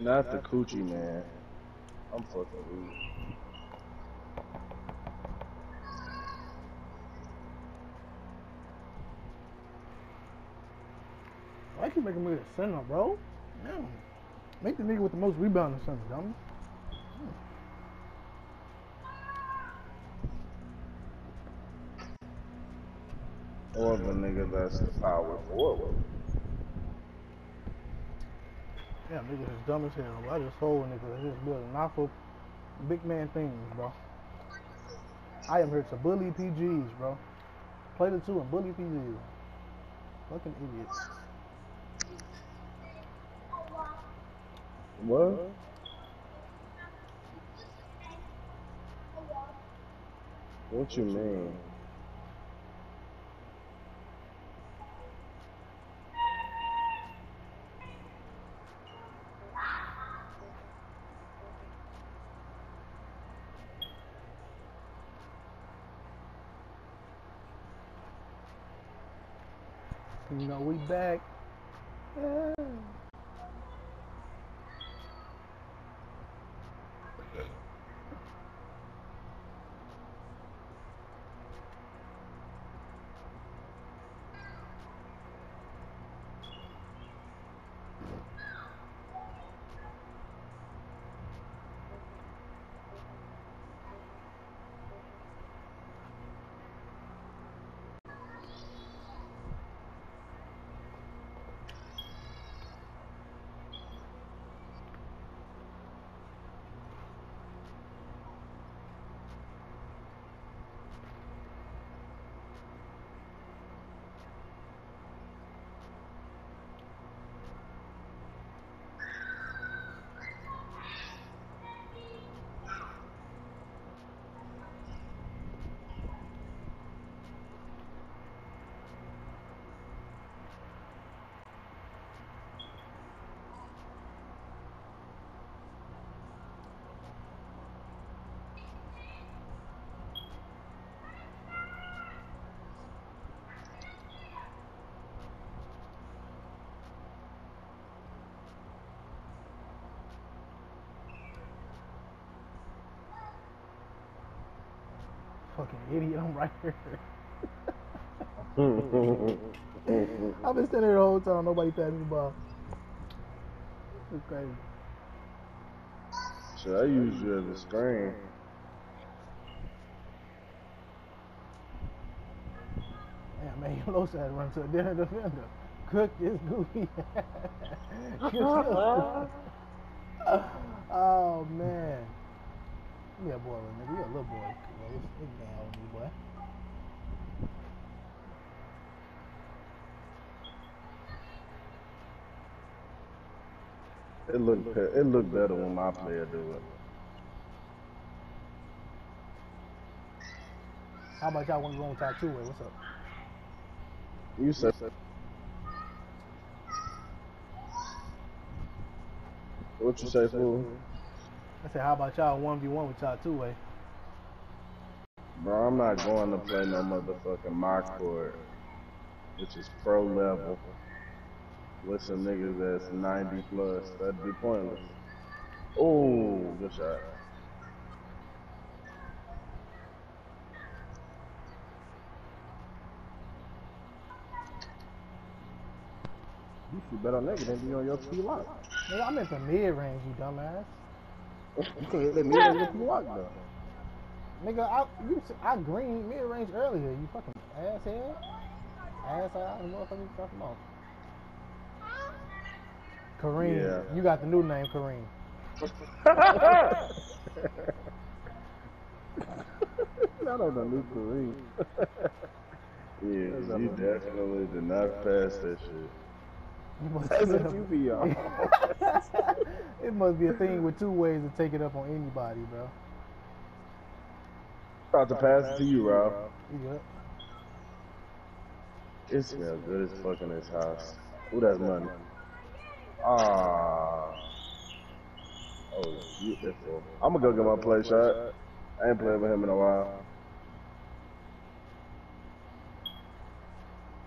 Not the coochie man. I'm fucking weak. Why keep making me the center, bro? Damn. Make the nigga with the most rebound in the center, dummy. Or the nigga that's the power forward. Yeah, niggas is dumb as hell. I just told niggas just building off of big man things, bro. I am here to bully PGs, bro. Play the two and bully PGs. Fucking idiots. What? What you mean? You know we back. Yeah. Fucking idiot, I'm right here. I've been standing there the whole time, nobody passed me the ball. It's crazy. Shit, I use you as a screen. Man, man, you low side run to a different defender. Cook this goofy. oh man. Yeah, boy, nigga. You a little boy. Bro. It's, it's down on me, boy. It look pe- it look better when my player do it. How about y'all want to go on top two way? What's up? You said what you say, fool? I said, how about y'all one v one with y'all two way? Bro, I'm not going to play no motherfucking mock court, which is pro level. With some niggas that's 90 plus, that'd be pointless. Oh, good shot. You should bet on nigga than be on your T lock. Nigga, I'm in the mid range, you dumbass. You can't hit that mid range T lock though. Nigga, I you s- I green mid range earlier. You fucking asshead. Ass out, the motherfucker you talking about. Kareem, Yeah. you got the new name, Kareem. Not on the new Kareem. yeah, you definitely did not pass that shit. That's what you be on. it must be a thing with two ways to take it up on anybody, bro. About to pass it to you, Rob. Good? It smells good as fuck in this house. Who that's money? Ah. Oh, beautiful. I'm gonna go get my play shot. I ain't played with him in a while.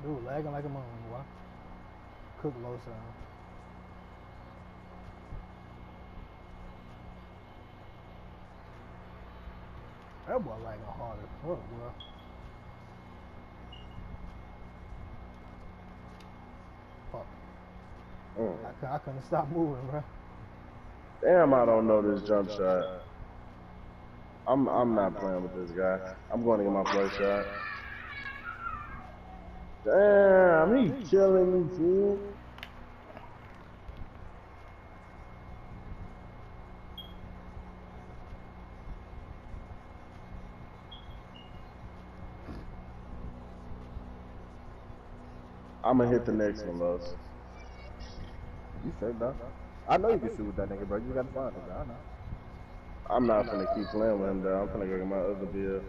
Dude, lagging like a motherfucker. Cook low sound. That boy lagging hard as fuck, bro. Fuck. Mm. I, I couldn't stop moving, bro. Damn, I don't know this jump shot. I'm I'm not playing with this guy. I'm going to get my first shot. Damn, he killing me, too. I'm gonna hit the next one, Los. You straight, bro. I know you can shoot with that nigga, bro. You gotta find it, bro. I know. I'm not finna keep playing with him, though. I'm finna go get my other bill.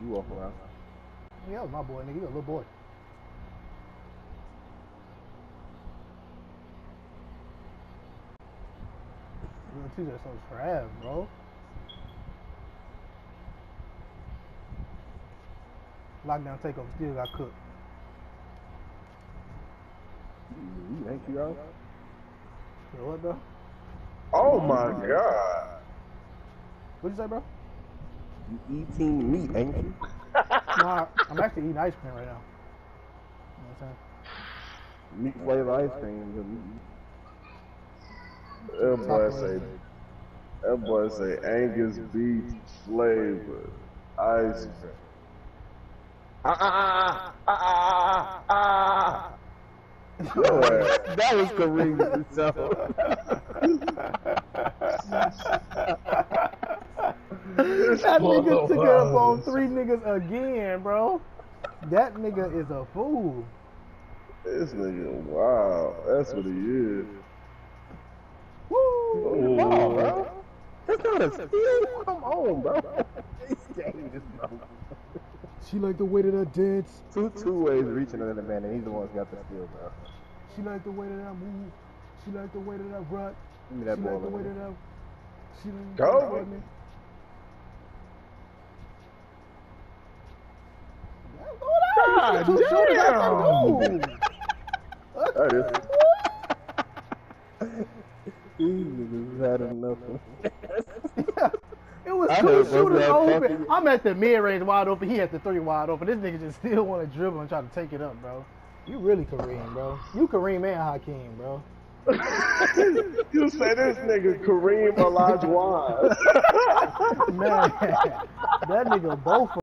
You walk around. Yeah, that was my boy, nigga. You a little boy. Little TJ so trash, bro. Lockdown takeover still got cooked. You, you you out? You know what, bro? Oh my god. What'd you say, bro? You eating meat, ain't you? Nah, I'm actually eating ice cream right now. You know what I'm saying? Meat flavor ice cream. That boy say, that boy say Angus beef flavor ice cream. Ah ah ah ah ah ah. Your ass. that was Kareem himself. That nigga took it up on three niggas again, bro. That nigga is a fool. This nigga, wow, that's what he is. Woo! Come on, bro. That's not a steal. Come on, bro. He's dangerous, bro. She like the way that I dance. Two two ways reaching another man, and he's the one who got the steal, bro. She like the way that I move. She like the way that I run. Give me She that like the way that I. She like Go. The way that I- God Two shooters out damn. That is. These niggas had enough. It was I two shooters open. Fucking... I'm at the mid range wide open. He at the three wide open. This nigga just still want to dribble and try to take it up, bro. You really Kareem, bro. You Kareem and Hakeem, bro. you say this nigga Kareem Olajuwon. Man, that nigga both